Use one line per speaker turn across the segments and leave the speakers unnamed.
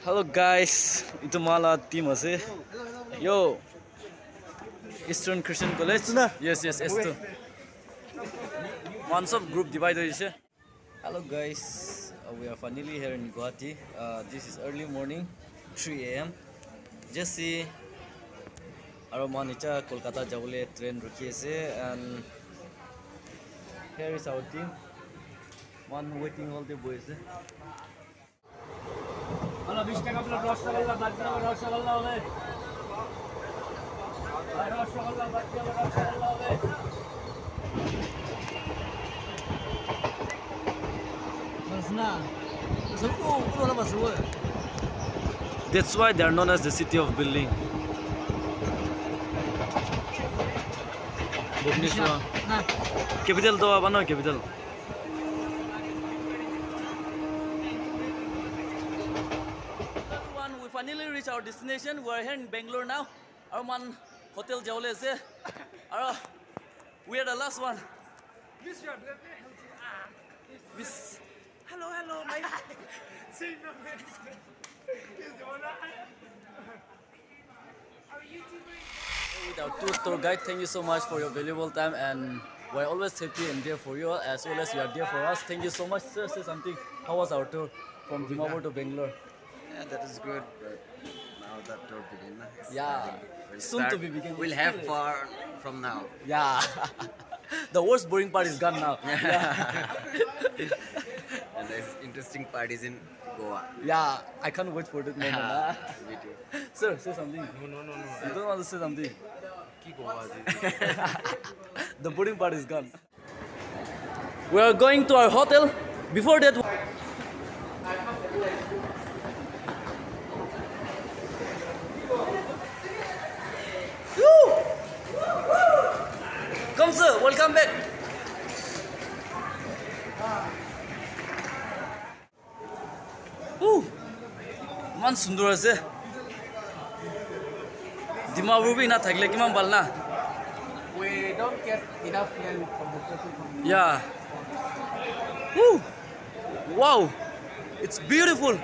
Hello guys, itu malah tim masih. Yo, Eastern Christian College. Yes yes S2. Once of group divided is Hello guys, uh, we are finally here in Guwahati. Uh, this is early morning, 3 a.m. Jesse, our manager Kolkata Jawale train rukiese and here is our team. One waiting all the boys. Eh?
Hello বিশ টাকা plate rasgulla বাকি হবে রসগোল্লা হবে ভাই, রসগোল্লা বাকি হবে রসগোল্লা হবে
That's why they are known as the city of building. Bhubaneswar. Capital to apa no capital? destination. We're here in Bangalore now. Our one hotel Jaule is there. Our, we are the last one. Miss
your ah, Miss. Hello, hello, my. See, no, Our YouTuber.
With our tour, tour guide, thank you so much for your valuable time and we're always happy and there for you as well as you are there for us. Thank you so much. Sir, say something. How was our tour from Dimapur to Bangalore?
Yeah, that is good how the tour begin.
Yeah.
We'll
Soon start. to be begin.
We'll have far from now.
Yeah. the worst boring part is gone now. Yeah.
and the interesting part is in Goa.
Yeah, I can't wait for that moment. Yeah. Ah.
Me too.
Sir, say something.
No, no, no, no.
You don't want to say something. the boring part is gone. We are going to our hotel. Before that. welcome back. Woo! ইমান সুন্দৰ আছে ডিমাবোৰ B নাথাকিলে কিমান ভাল না
We don't get enough land from the people from
Yeah. Woo! Wow! It's beautiful.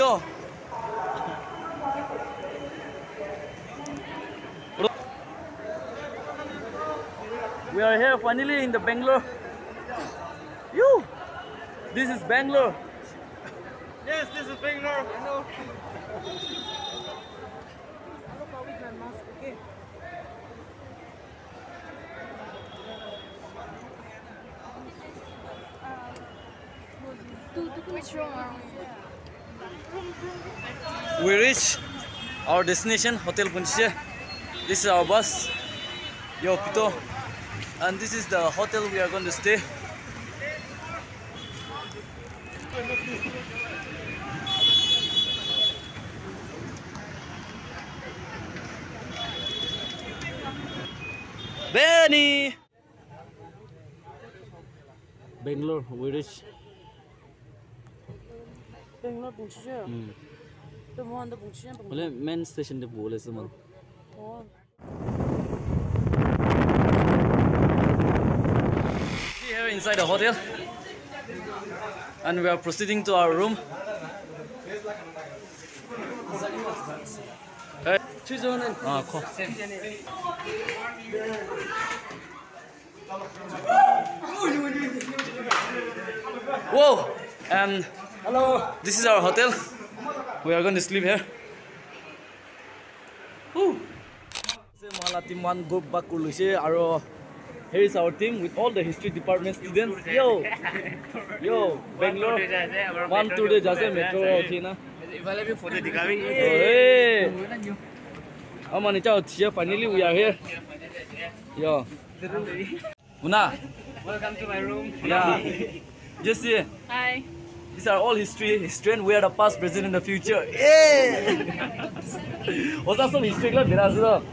Yo. We are here finally in the Bangalore. You. This is Bangalore.
Yes, this is Bangalore. I know.
Which room are we?
We reach our destination, Hotel Punche. This is our bus, Yo Pito, and this is the hotel we are going to stay Benny Bangalore where is
Bangalore puncture.
Mm.
The one the puncture.
Well, main station the ball is
the
one. Oh. Inside the hotel and we are proceeding to our room. Hey. Ah, cool. Whoa! And hello. This is our hotel. We are going to sleep here. Woo! Mala team one group back লৈছে আৰু here is our team with all the history department students. Yo, yo, Bangalore. One two day, just metro okay na.
इवाले भी photo दिखावे
ओए हम अनिचा होती है Finally, we are here. Yo. Una
welcome to my room.
Yeah just here
hi.
These are all history. History we are the past present and the future. Yeah what's up some history
la
birasu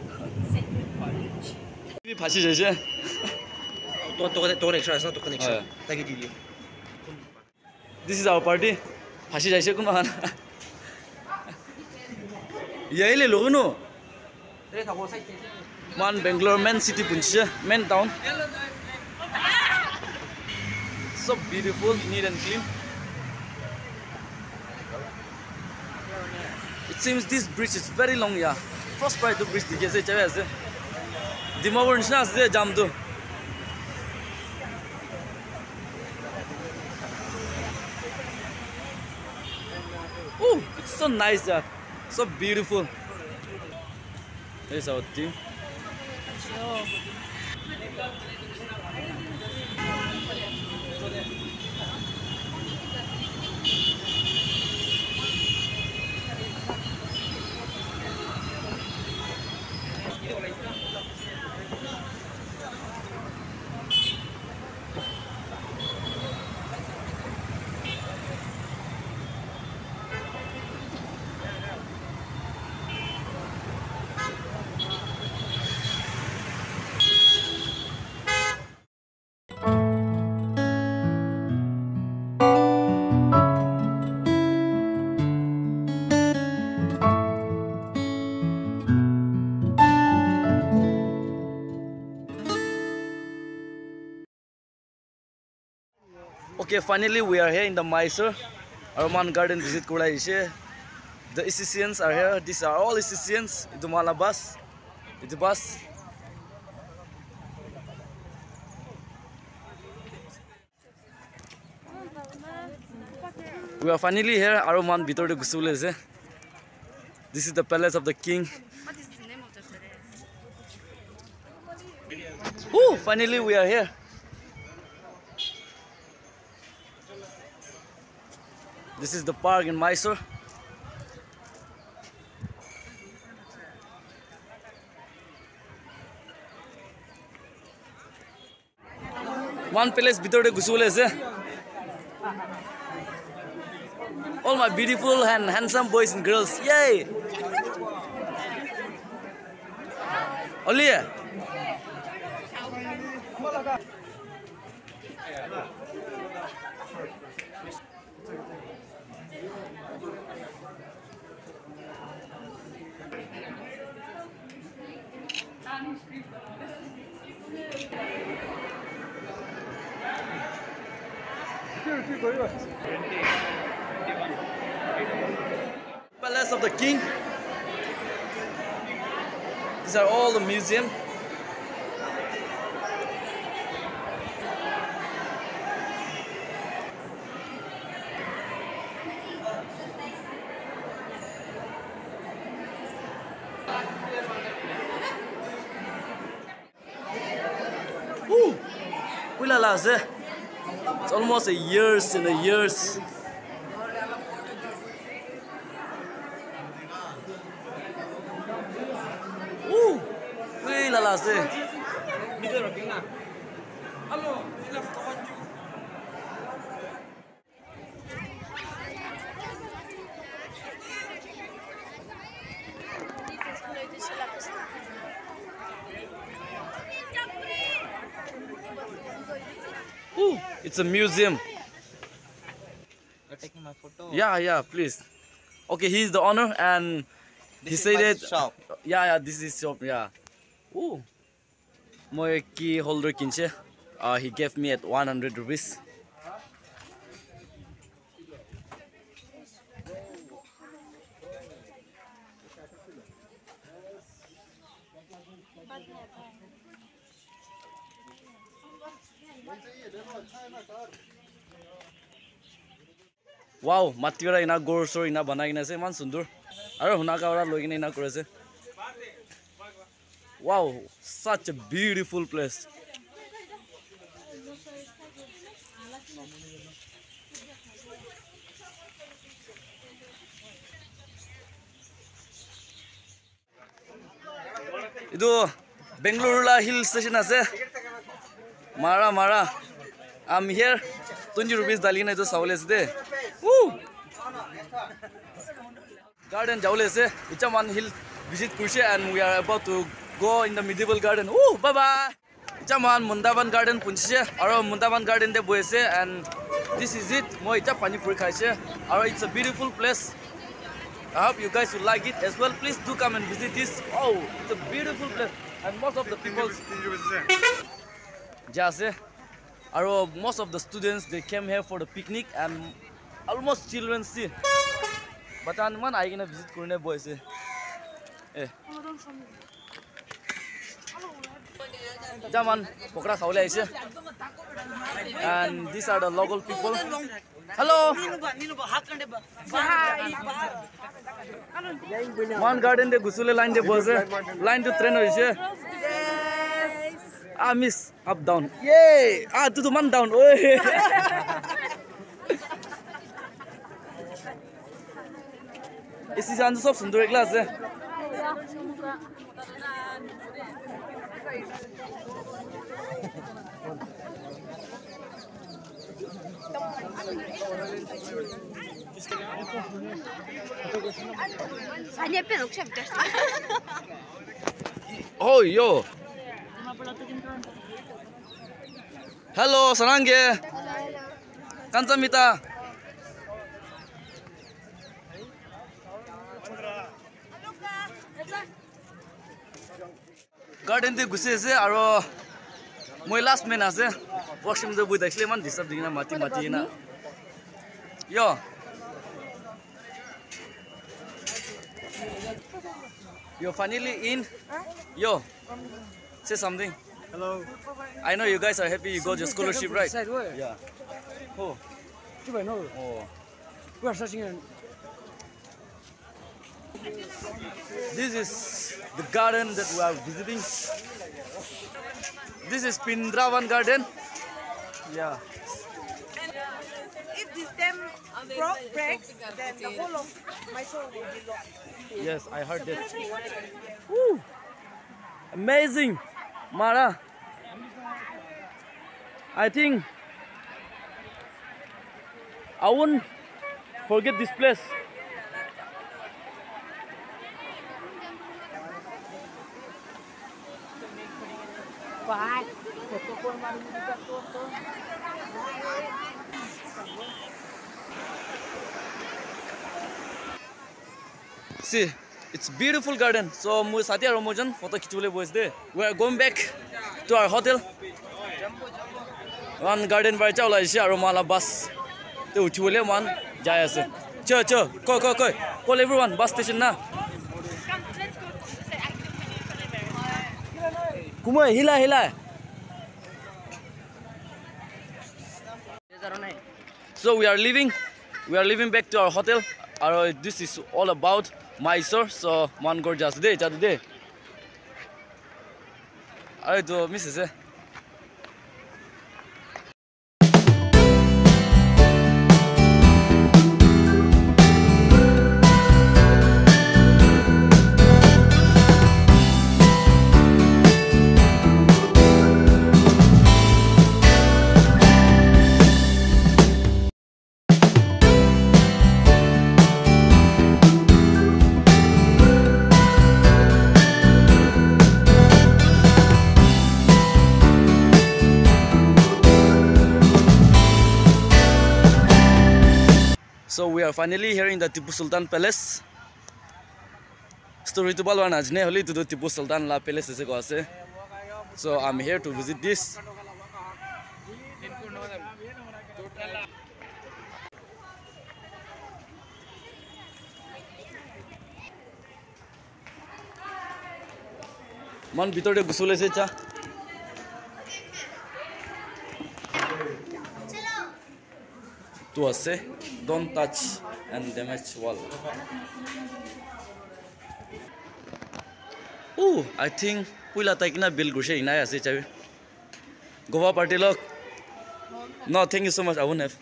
Bir paşa şaşı.
This is our party. Paşa şaşı kumahan. Yayla logunu. Man, Bangalore main city puncha, main town. So beautiful, neat and clean. It seems this bridge is very long, yeah. First try to bridge the Jesse Chavez. Dimapur নিচিনা আছে জামটো Oh, it's so nice, yeah. So beautiful. Here's our team. Sure. Okay, finally we are here in the Mysore Arman Garden visit kura ishe. The Essentians are here. These are all Essentians. Itu mala bus. Itu bus. We are finally here. Arman bitor de gusule ase. This is the palace of the king.
What is the name of the place?
Ooh, finally we are here. This is the park in Mysore. One palace ভিতরে গুছুলে আছে All my beautiful and handsome boys and girls. Yay! Olia. Palace of the King. These are all the museum. Ooh, Wilala, it's almost a years and a years. Ooh, Wilala, Ooh, it's a museum.
You're taking my photo.
Yeah, yeah, please. Okay, he's the owner and he
This is
said that
shop.
Yeah, yeah, this is shop, yeah. Ooh. My key holder kinche. Uh, he gave me at 100 rupees. Wow, মাটিৰা ইনা গৰু চৰ ইনা বনাই কিনে আছে ইমান সুন্দৰ আৰু সোণাকা পৰা লৈ কিনে ইনা কৰিছে Wow, such a beautiful place. ಇದು ಬೆಂಗಳೂರುಲ ಹಿಲ್ ಸ್ಟೇಷನ್ আছে মাৰা মাৰা আম হিয়াৰ টুৱেণ্টি ৰুপিজ দালি কিনে এইটো চাবলৈ আছে দেই গাৰ্ডেন যাবলৈ আছে ইচ্ছা মান হিল ভিজিট কৰিছে and we are about to go in the medieval garden oh bye bye ইচ্ছা মান মুন্দাবান গাৰ্ডেন পুঞ্চিছে আৰু মুন্দাবান গাৰ্ডেনতে বহি আছে এণ্ড দিছ ইজ ইট মই এতিয়া পানী পুৰি খাইছে আৰু it's a beautiful place I hope you guys will like it as well. Please do come and visit this. Oh, it's a beautiful place. And most of the people. Just and most of the students they came here for the picnic and almost children see. বাচ্চান ইমান আহি কিনে visit কৰি নে বহিছে এ যামান পকৰা খাবলৈ আহিছে and this are the local people hello' মান গাৰ্ডেন দে গুচুলে লাইন দে বসে লাইনটো ট্ৰেইন হৈছে আ মিছ আপ ডাউন ইয়ে আ তুতো মান ডাউন ঐ এসি চানটো চব সুন্দৰ এগলা আছে
Saya pun nak cakap.
Oh, yo. Hello, Sarangge. Kansamita. Garden দি গুচি আছে আৰু মই লাষ্ট মেন আছে ৱাশ্ৰুম যে বহি থাকিছিলে ইমান ডিষ্টাৰ্ব দি কিনে মাতি মাতি কিনা য় You're finally in. Yo, say something.
Hello.
I know you guys are happy you got your scholarship, right?
Side where?
Yeah. Oh,
You might know.
oh.
We are searching in.
this is the garden that we are visiting. This is Brindavan Garden. Yeah.
If this dam broke breaks, then the whole of Mysore will be lost.
Yes, I heard that. Woo! Amazing, Mara. I think I won't forget this place. See, it's beautiful garden. So মই সাথী আৰু মইজন photo খিচিবলৈ বহিছে দেই we are going back to our hotel মান garden পৰা এতিয়া ওলাইছে আৰু মালা বাছ তে উঠিবলৈ মান যাই আছে চ চ কৈ কৈ কৈ call everyone bus station না কুমৈ হিলা হিলা So we are leaving. We are leaving back to our hotel. Our this is all about Mysore. So man gorgeous day, jadi day. Ayo tu miss se. are finally here in the Tipu Sultan Palace. Story to balwa na jne holi to the Tipu Sultan la palace ase ko ase. So I'm here to visit this. Man ভিতরে গোসল এসে চা to আছে don't touch and damage wall oh i think puila tai kina bill gushe inai ase chabi goa party lok no thank you so much i won't have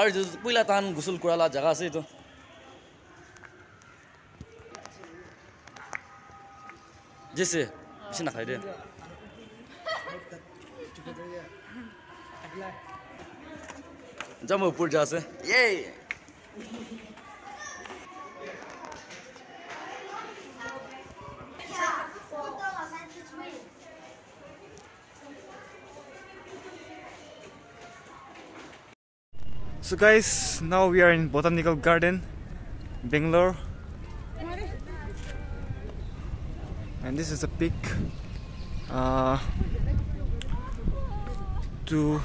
আর পুইলা তান গোসল Corolla জায়গা আছে তো জেসে বেশি না খাই দে
So guys, now we are in Botanical Garden, Bangalore. And this is a peak uh, to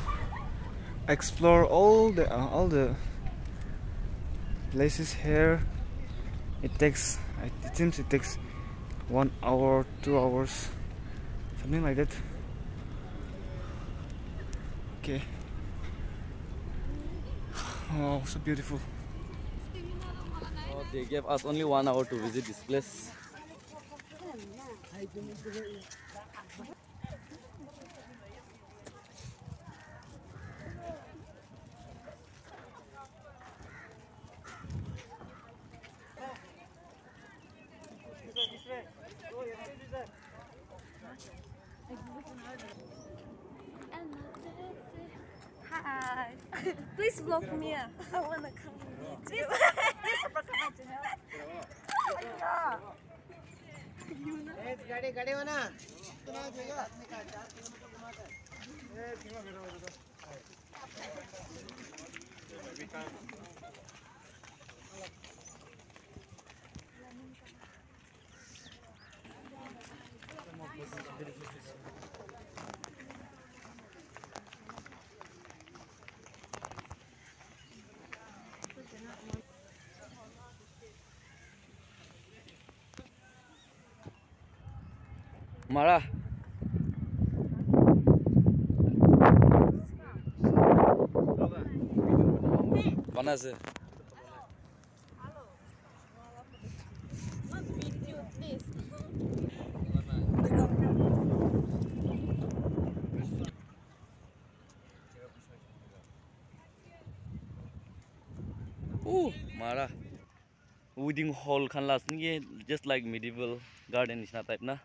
explore all the uh, all the places here. It takes it seems it takes one hour, two hours, something like that. Okay. Oh, so beautiful.
Oh, they gave us only one hour to visit this place. Mara. আছে Ooh, Mara. Wedding hall khan las ni just like medieval garden nisna type na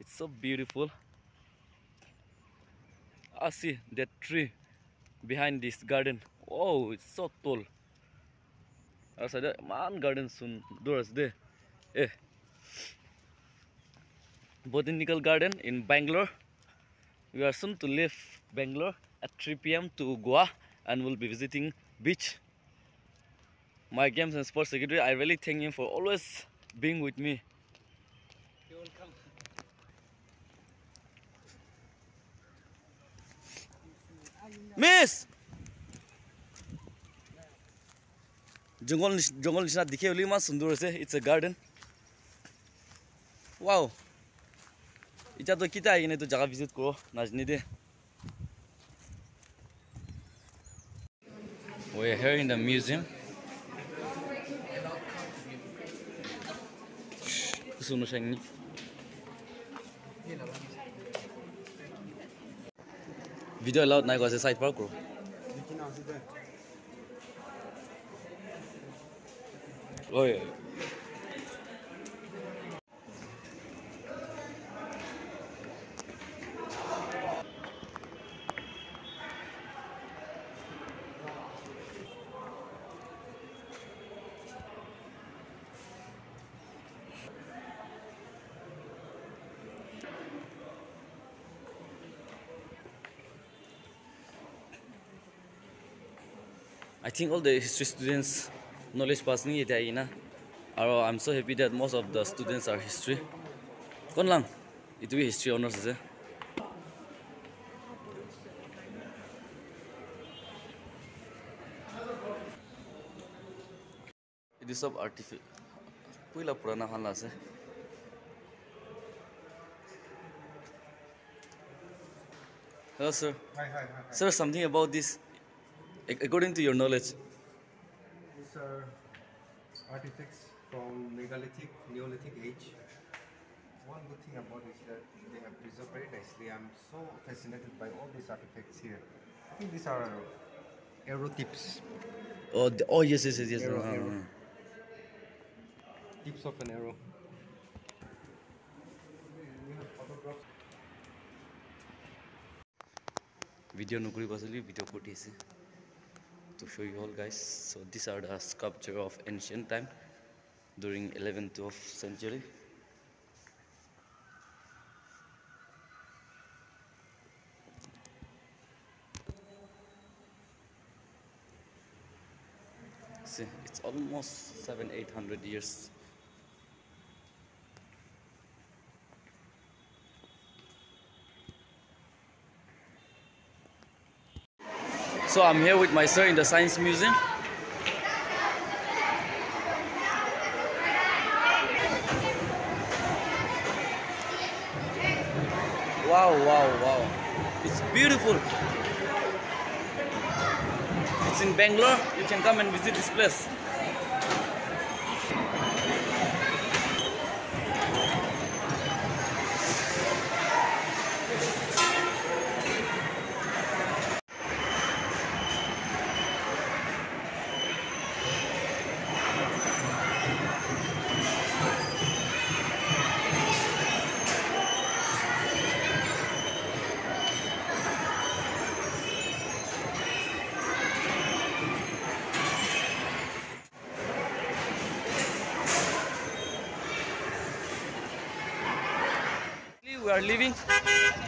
it's so beautiful. I see that tree behind this garden. Oh it's so tall. Also the man garden soon doors there. Eh. botanical garden in Bangalore. We are soon to leave Bangalore at 3 p.m. to Goa and we'll be visiting beach. My games and sports secretary I really thank him for always being with me. Miss! Jungle, jungle nishna dikhe holi man sundur se. It's a garden. Wow! इचा तो किता है तो जगह visit करो नाचने दे We are here in the museum. Shh, video' allowed নাই কৈছে চাইড পাৰ কৰোঁ I think all the history students knowledge passing it there, you I'm so happy that most of the students are history. Kon lang, it will be history honors, is it? It is of artificial. Puila purana hala se. Hello, sir.
Hi, hi, hi, hi.
Sir, something about this. Ac- According to your knowledge,
These are artifacts from megalithic, Neolithic age. One good thing about it is that they have preserved very nicely. I'm so fascinated by all these artifacts here. I think these are arrow tips,
oh, the, oh yes, yes, yes, yes.
Arrow,
uh,
arrow.
uh.
tips of an arrow. We have photographs.
Video nukuri basali video put is to show you all guys. So these are the sculpture of ancient time during 11th 12th century. See, it's almost seven, eight hundred years. So I'm here with my sir in the Science Museum. Wow, wow, wow. It's beautiful. It's in Bangalore. You can come and visit this place.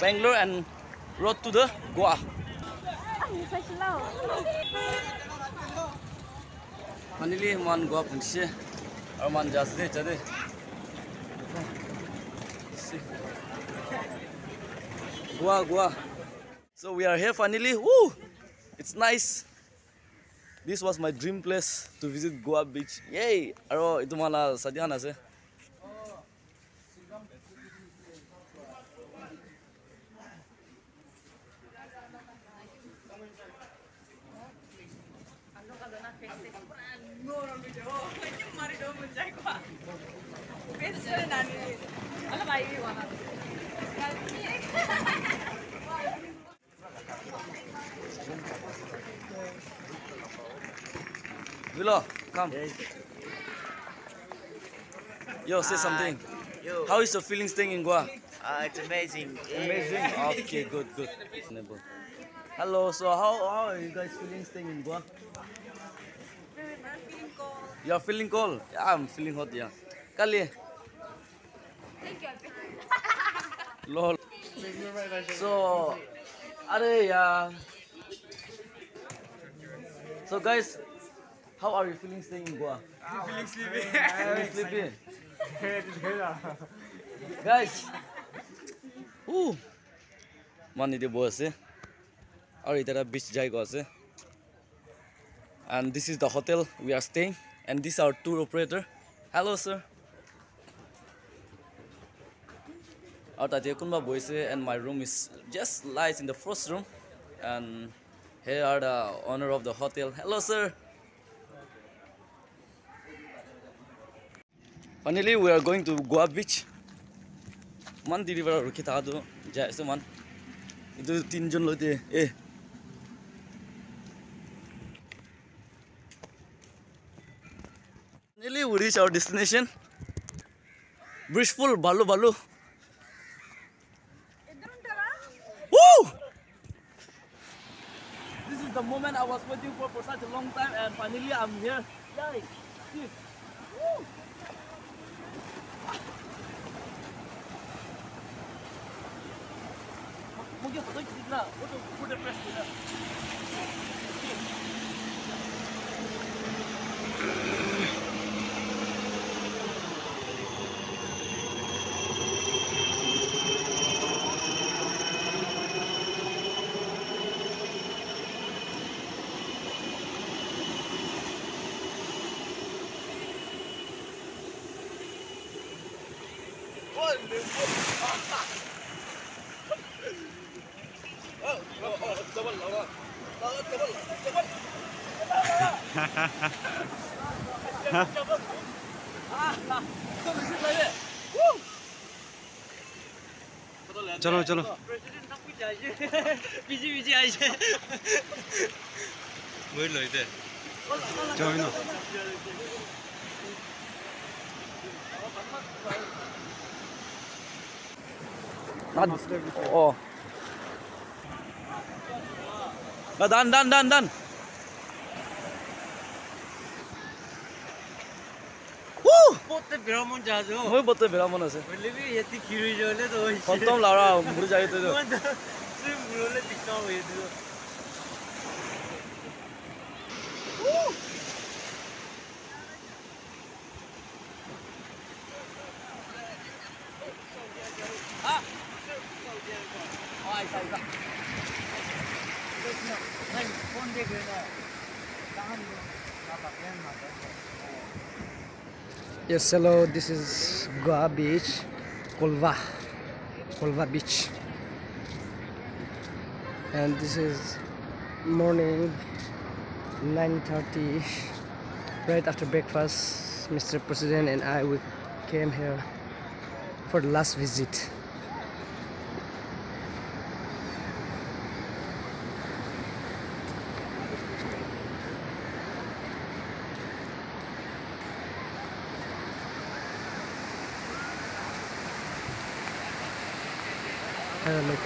Bangalore and road to the Goa. Finally, man Goa punche. Or man just de chade. Goa, Goa. So we are here finally. Woo! It's nice. This was my dream place to visit Goa beach. Yay! Aro itu mala sadihan ase. Vilo, come. Yo, say something.
Yo,
How is your feeling staying in Goa?
uh, it's amazing.
Amazing. Okay, good, good. Hello. So how how are you guys feeling staying in Goa? You are feeling cold? Yeah, I'm feeling hot. Yeah. Kali. Lol. So, are yeah. So guys, how are you feeling staying in Goa? feeling sleepy. feeling sleepy. guys. Ooh. Mani de boase. আৰু এতিয়া এটা beach যাই আছে and this is the hotel we are staying and this is our tour operator. Hello, sir. And my room is just lies in the first room. And here are the owner of the hotel. Hello, sir. Finally, we are going to Goa Beach. Man, deliver a rookie tattoo. Just one. It is Tinjun Lote. Eh. Finally, we reach our destination. Bridge full, balu balu. Woo! This is the moment I was waiting for for such a long time, and finally I'm here. Yay! See? चलो
चलो busy
busy आई है
मोर लो इधर जाओ ना
난, 어. 나 난, 난, 난, 난.
পথে ভ্রমণ যাও
মই বতে বেলা মন আছে
বললে বি এতি কিরি জলে তো হইছে
খতম লাৰা মুৰি যাই তো
তুই মুরলে দিকা হয়ে দিল
Yes, hello, this is Goa Beach, Colva, Colva Beach. And this is morning 9.30, right after breakfast, Mr. President and I we came here for the last visit. Uh, look,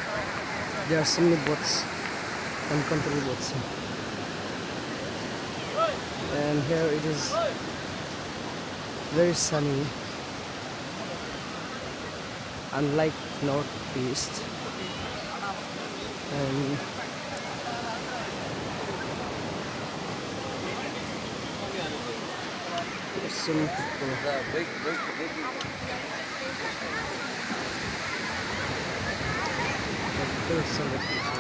there are so many boats, uncomfortable boats. And here it is very sunny, unlike northeast. And there's so many people. There's so many people.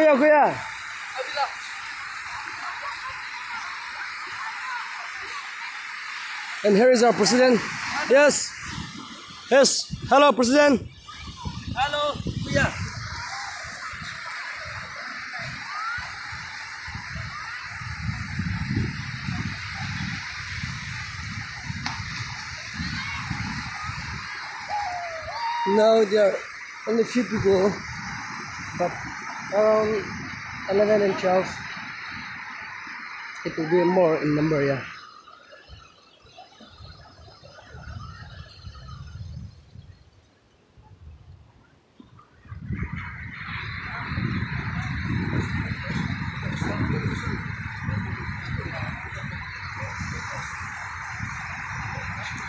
Kuya, kuya. And here is our president. Yes. Yes. Hello, president.
Hello, kuya.
Now there are only few people, but around 11 and 12, it will be more in number, yeah.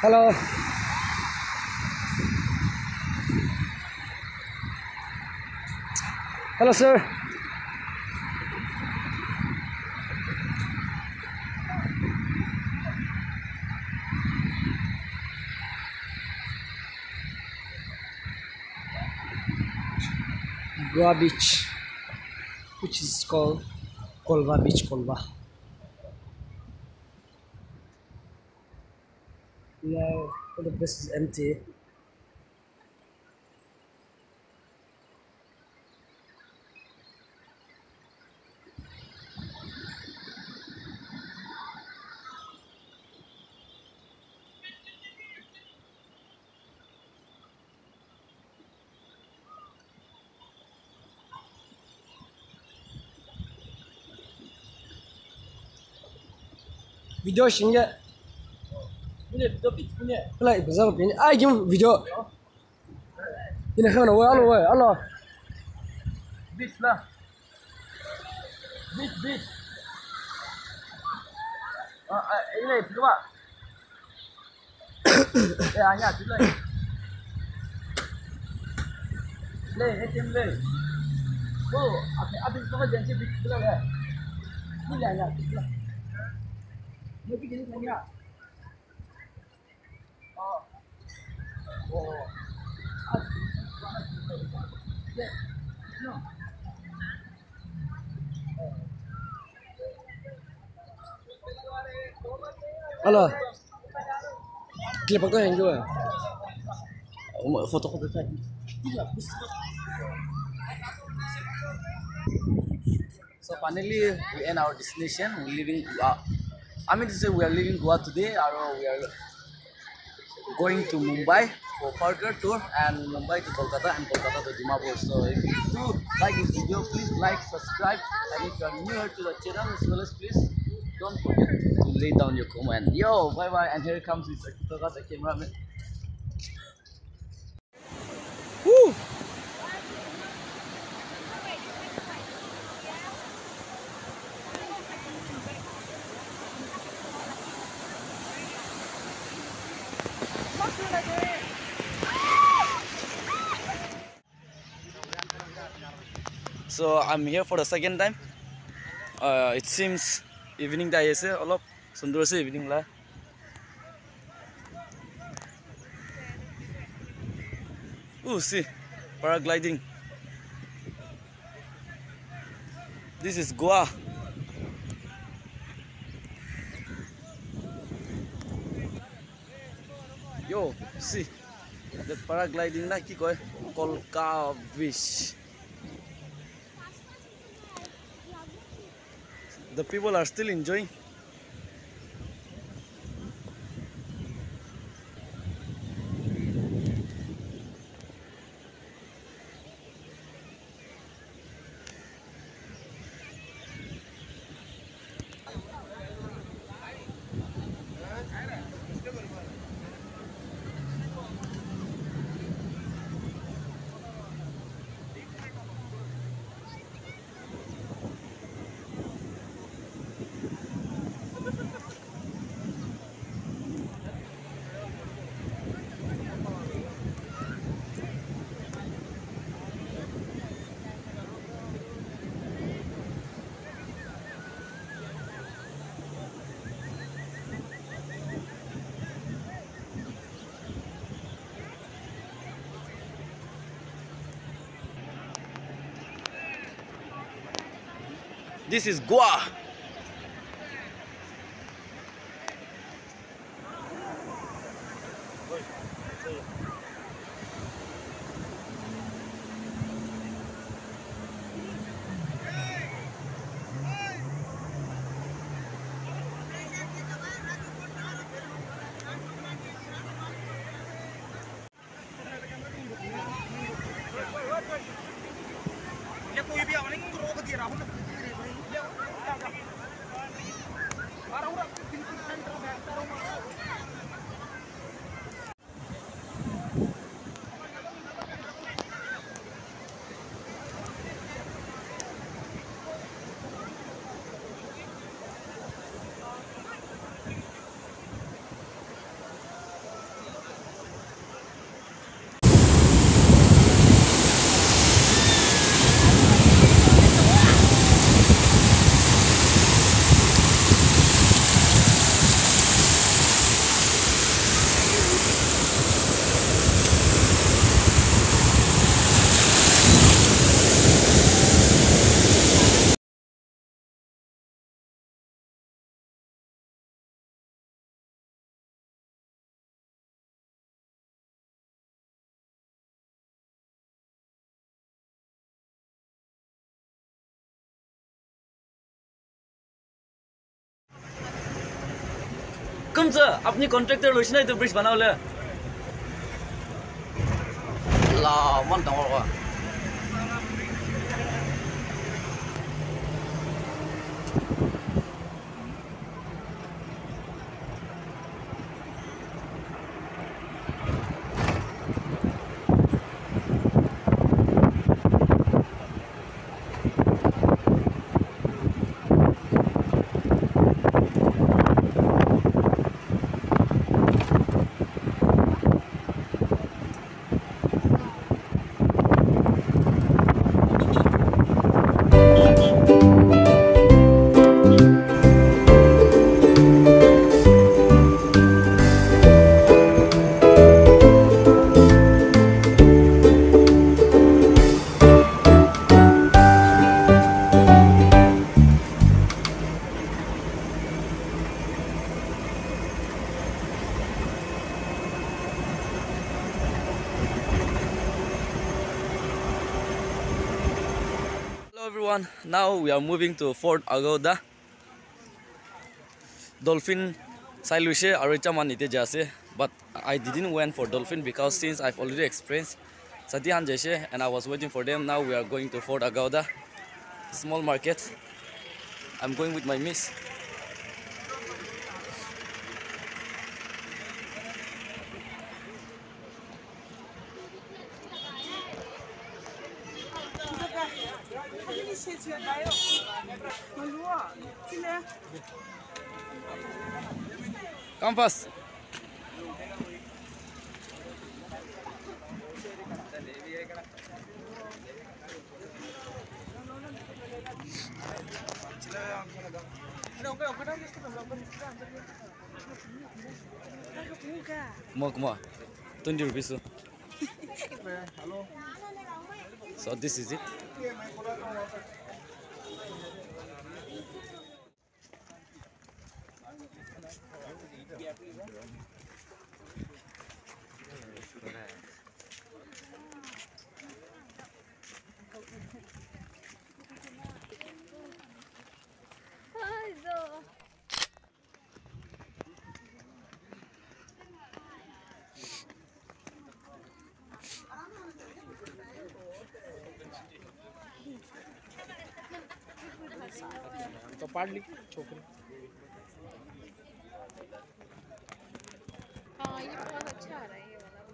Hello. Hello, sir. Goa Beach, which is called Colva Beach, Colva. Now, all the place is empty. video chính nhé lại bây giờ cái ai kiếm video? Cái này không nào alo ơi alo
bit là bit bit à cái này thứ ba đây anh nhá thứ này đây hết tim đây ô à cái à, abis nó vẫn đang chơi bit là cái gì là nhá Oh. Oh.
Halo. Klip aku yang mau Foto foto saya.
Iya, so finally we end our destination, we leaving uh, I mean to say we are leaving Goa today, or we are going to Mumbai for further tour and Mumbai to Kolkata and Kolkata to Dimapur. So if you do like this video, please like, subscribe, and if you are new here to the channel as well as please don't forget to lay down your comment. Yo, bye bye, and here comes this Akitoga, the cameraman. Woo! So I'm here for the second time. Uh, it seems evening টাই আছে অলপ সুন্দৰ আছে evening লা Ooh, see, paragliding. This is Goa. Yo, see, the paragliding na ki koi Kolka Beach. The people are still enjoying. This is Goa. কম চ আপনি contractor লৈছে না এইটো ব্ৰিজ বনাবলৈ ল ডাঙৰ ডৰ now we are moving to Fort Aguada. dolphin sai luise aro cha man jase but i didn't went for dolphin because since i've already experienced sati han jaise and i was waiting for them now we are going to fort aguada small market i'm going with my miss वापस मग म twenty rupees हो so this
is it
तो पाड़ ली छोकरी
हाँ ये बहुत अच्छा आ रहा है ये वाला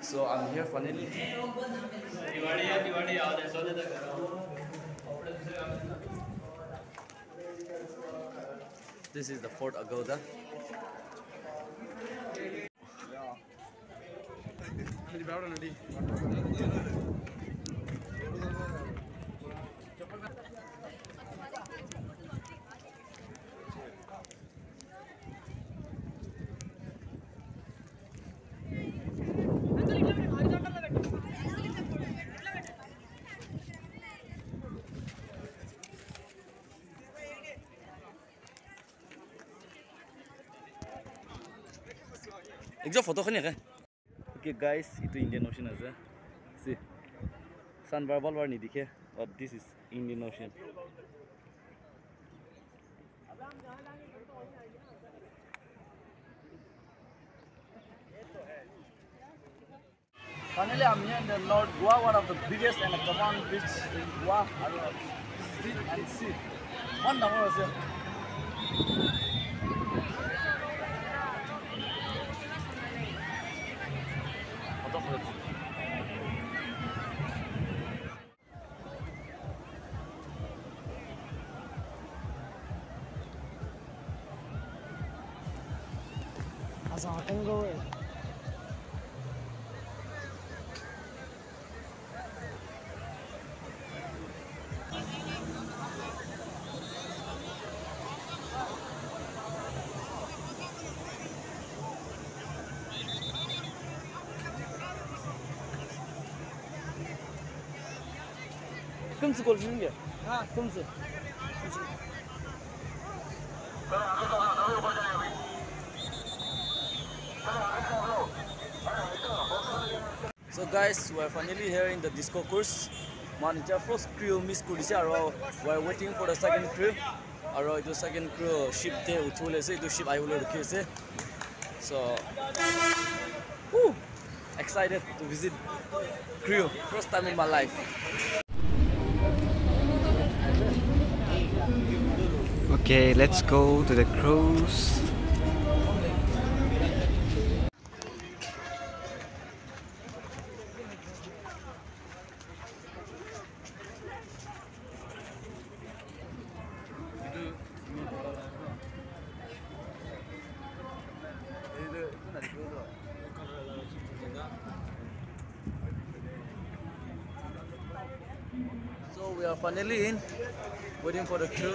So I'm here finally. This is the Fort Agoda. Ekja নিজৰ ফটোখনি একে অ'কে গাইজ এইটো ইণ্ডিয়ান অ'চিয়ান আছে চি চান বাৰ্বল বাৰু নিদিখে but this is Indian ocean Finally, I'm here in the Lord Goa, one of the biggest and the common beach in Goa. I don't know, sea and sea. One number was here. so guys we are finally here in the disco course. Manager, it's first crew miss kudisi aro we are waiting for the second crew. Aro ito second crew ship te uthule se ito ship aihule rukhi se. So Excited to visit crew, first time in my life.
Okay, let's go to the cruise.
So we are finally in, waiting for the crew.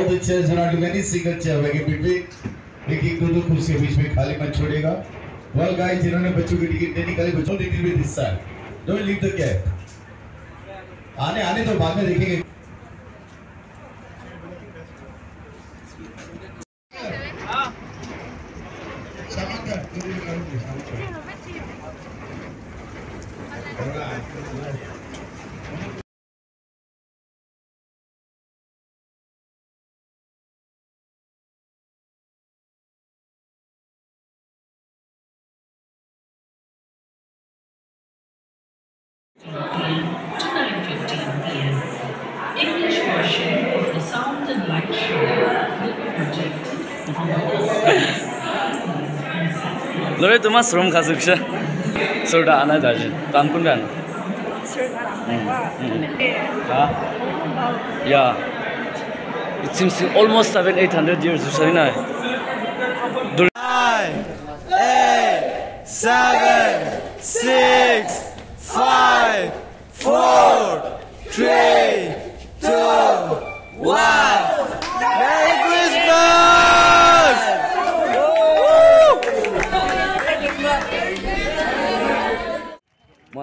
बहुत अच्छे है सराट many single चाहेगी between एक एक दो दो कुर्सी के बीच में खाली मत छोड़ेगा वेल गाइस जिन्होंने बच्चों की टिकट नहीं निकाली, बच्चों little with this side don't leave the gap आने आने तो बाद में देखेंगे।
मा श्रम खासु छ सोडा आना दाजु काम कुन गान या it seems almost 7 800 years
to say now 8 7 6 5 4 3 2 1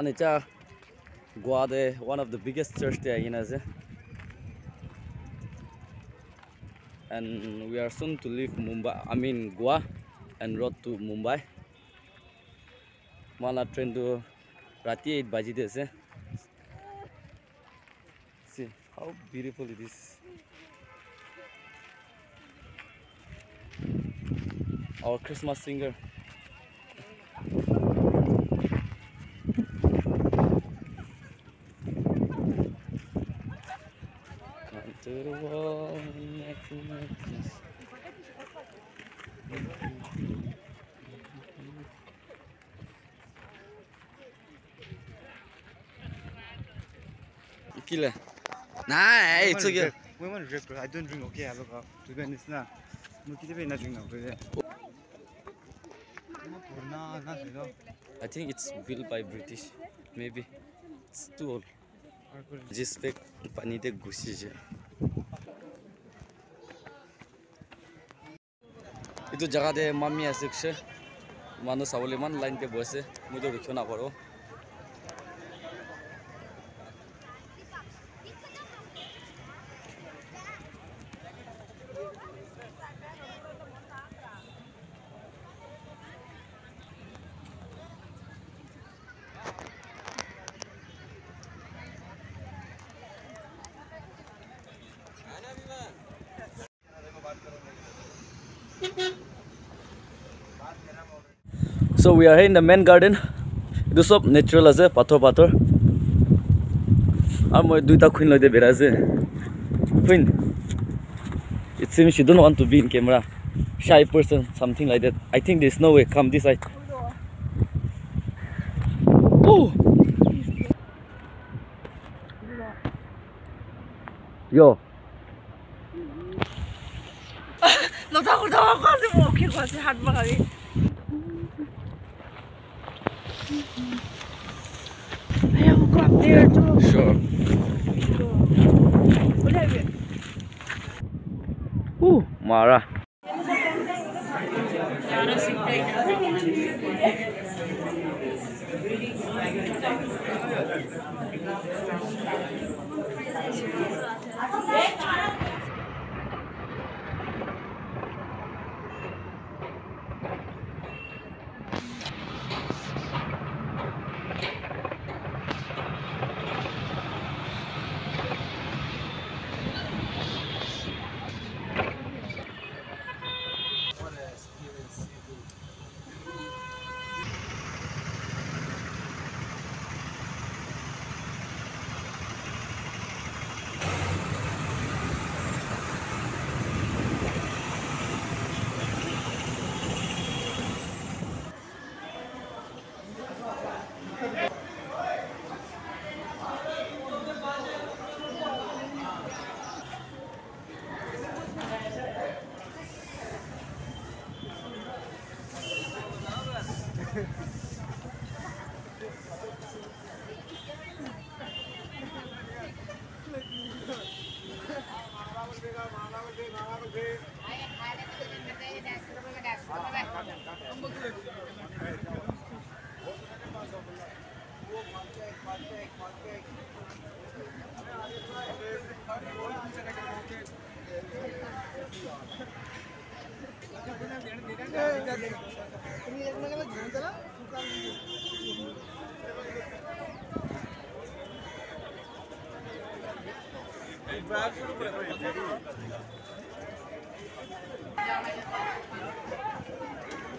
Manicha Goa de one of the biggest church there in Asia. And we are soon to leave Mumbai, I mean Goa and road to Mumbai. Mala train to Rati 8 baji this. See how beautiful it is. Our Christmas singer. Killer. Nah, it's okay.
We want to drink, bro. I don't drink, okay? I look up. To be honest, na. Mo kita be na drink na, bro. Na, na, na.
I think it's built by British. Maybe. It's too old. Just fake panite gusi je. এইটো জেগাতে মামি আছে মানুহ চাবলৈ ইমান লাইনতে বহিছে মইতো ৰখিব নাপাৰোঁ So we are here in the main garden. এইটো চব নেচাৰেল আছে পাথৰ পাথৰ আৰু মই দুইটা খুইন লৈ বেৰা আছে খুইন It seems you don't want to be in camera. Shy person, something like that. I think there's no way. Come this side. Oh! Yo,
너 타고 나와가지 뭐 어떻게 가지 한방아리 I have go up there too
sure. Ooh, Mara.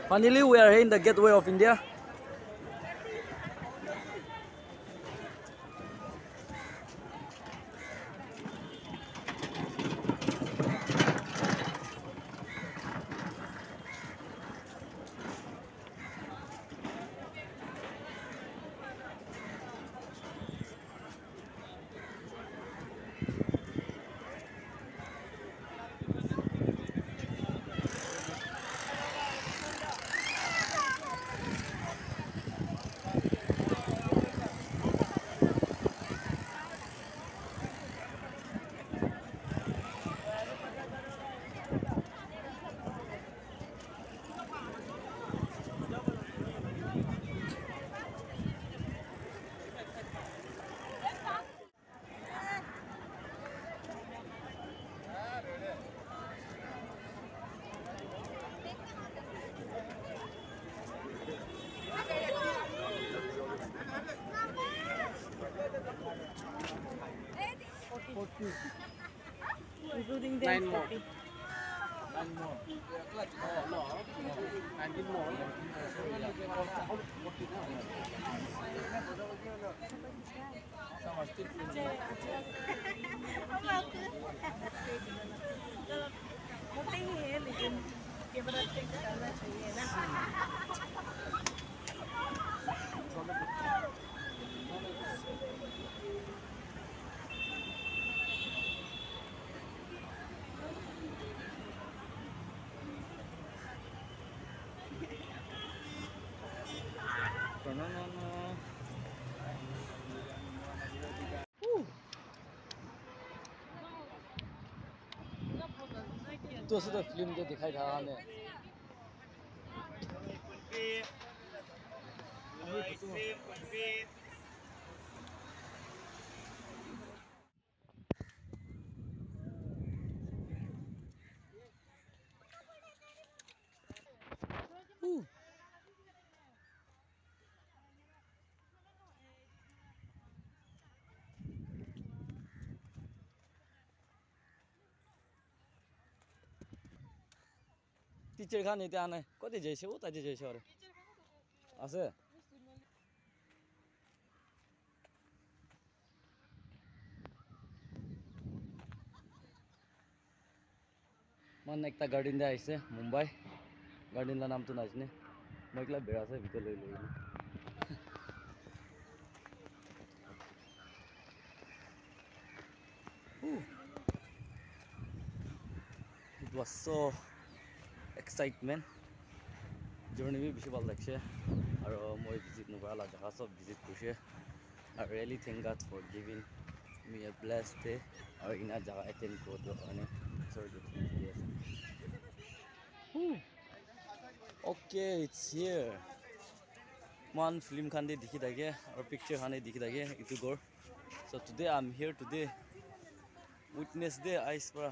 Finally, we are here in the gateway of India.
Nine more. Nine more. Oh, no. Nineteen more.
मोटे ही है लेकिन camera करना चाहिए ना
तो से तो film जो दिखाई था हमें। টিচার খান এটা আনে কত যাইছে ও তাই যাইছে আরে আছে মানে একটা গার্ডেন দিয়ে আহিছে মুম্বাই গাৰ্ডেনৰ নামটো নাজানে মই এইগিলা বেৰা আছে ভিতৰত লৈ লৈ গ'লো। Whew. It was so journey भी বেছি ভাল লাগছে আৰু মই ভিজিট নকৰা জেগা চব ভিজিট কৰিছে আৰু really thank god for giving me a blessed day আৰু ইনা জেগা এটেণ্ড কৰোঁতে কাৰণে অ'কে ইটছ হিয়াৰ মান ফিল্ম খান দি দেখি থাকে আৰু পিকচাৰ খান দেখি থাকে ইটো god so' today I am here today witness day আইচ পৰা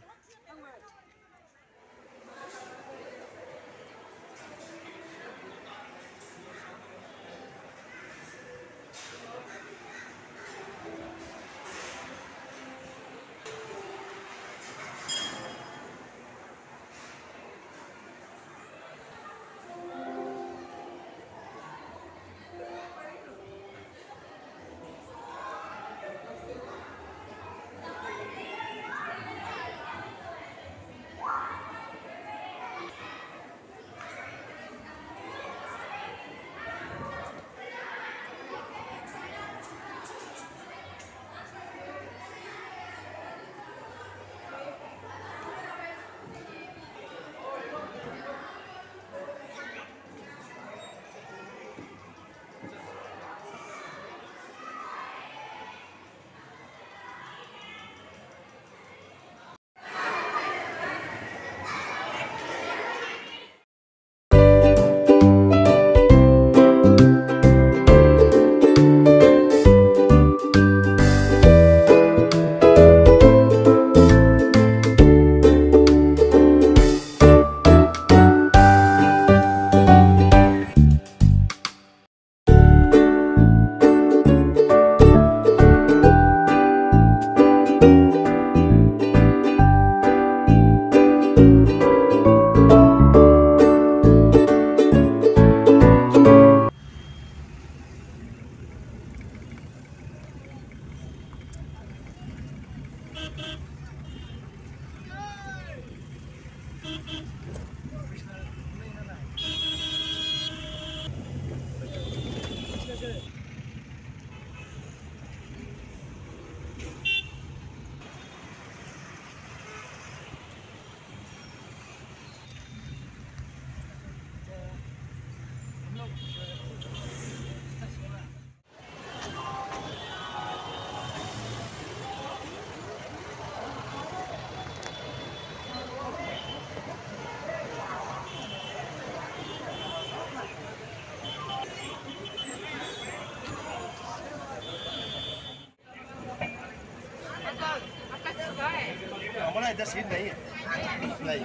इधर सीट नहीं है नहीं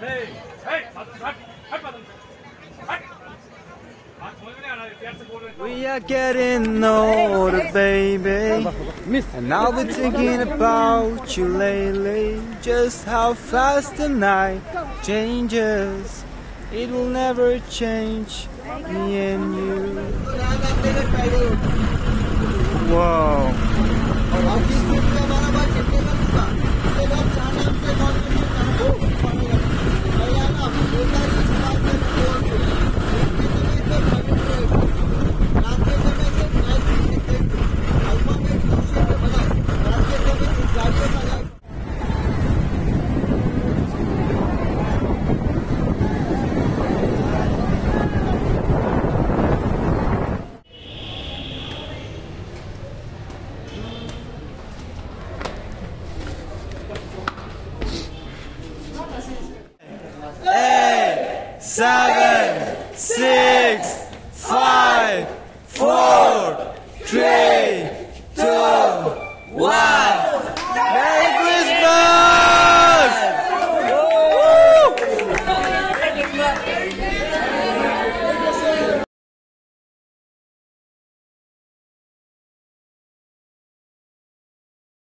Hey, hey, hot, hot, hot, hot.
We are getting older, baby. And I've been thinking about you lately. Just how fast the night changes. It will never change me and you. Wow.